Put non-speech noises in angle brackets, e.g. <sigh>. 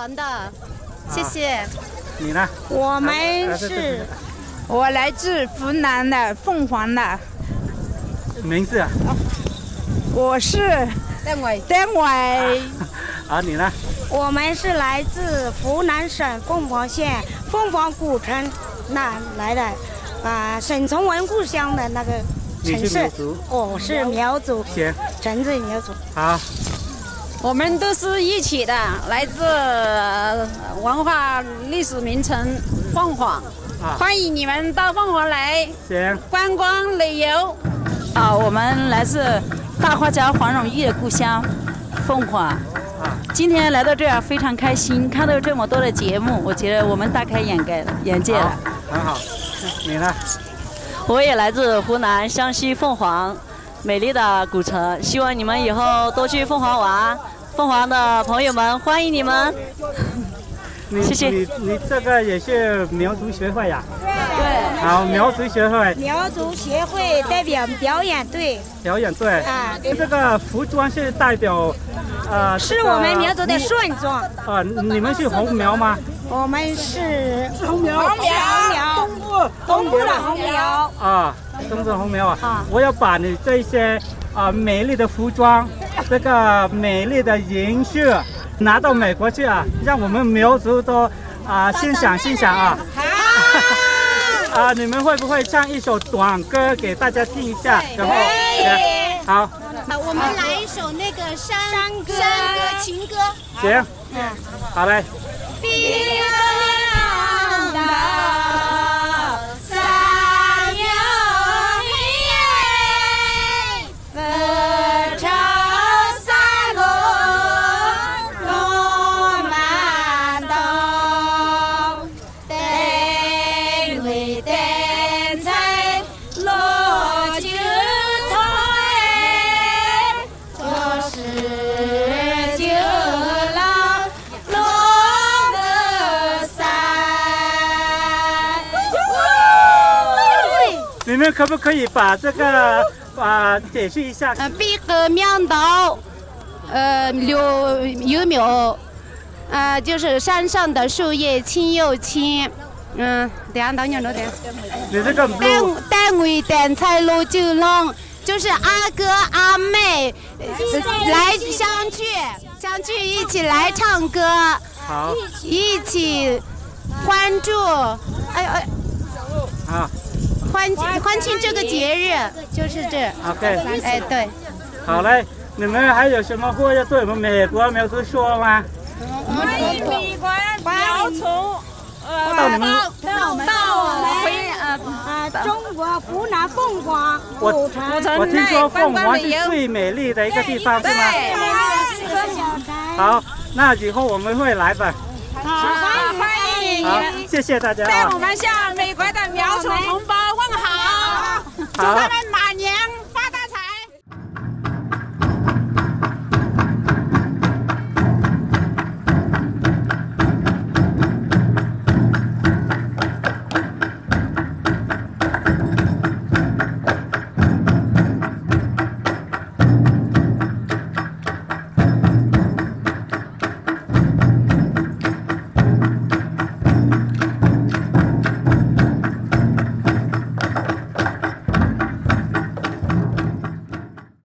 凰的，谢谢。你呢？我们是，我来自湖南的凤凰的。名字啊？我是邓伟。邓伟。啊，你呢？我们是来自湖南省凤凰县凤凰古城那来的，啊，沈从文故乡的那个城市。我是苗族。行。陈子苗族。好。我们都是一起的，来自文化历史名城凤凰，欢迎你们到凤凰来观光旅游。啊，我们来自大画家黄永玉的故乡凤凰，今天来到这儿非常开心，看到这么多的节目，我觉得我们大开眼界眼界了。很好，你呢？我也来自湖南湘西凤凰。美丽的古城，希望你们以后多去凤凰玩。凤凰的朋友们，欢迎你们。谢谢。你你这个也是苗族协会呀？对。好，苗族协会。苗族协会代表表演队。表演队。啊。这个服装是代表，呃。是我们苗族的顺装。啊，你们是红苗吗？我们是红苗。红苗。东部的红苗。啊。东子红苗啊！我要把你这些啊美丽的服装，这个美丽的银饰拿到美国去啊，让我们苗族都啊 <laughs> 欣赏欣赏啊！<laughs> 啊，你们会不会唱一首短歌给大家听一下？然后，好，我们来一首那个山歌、山歌情歌。行，好嘞。们可不可以把这个啊解释一下？呃，碧河苗道，呃，柳有没有，呃，就是山上的树叶青又青，嗯，等下等你那点。你这个单单位单彩路九弄，就是阿哥阿妹来相聚，相聚一起来唱歌，好，一起欢祝，哎呦哎，好。欢欢庆这个节日，就是这。OK，哎对。好嘞，你们还有什么话要对我们美国苗族说吗？欢迎美国苗族，呃，到到到回呃呃中国湖南凤凰古城。我听说凤凰是最美丽的一个地方，是吗？好，那以后我们会来的。好，欢迎。好，谢谢大家。带我们向美国的苗族同胞。祝他们买。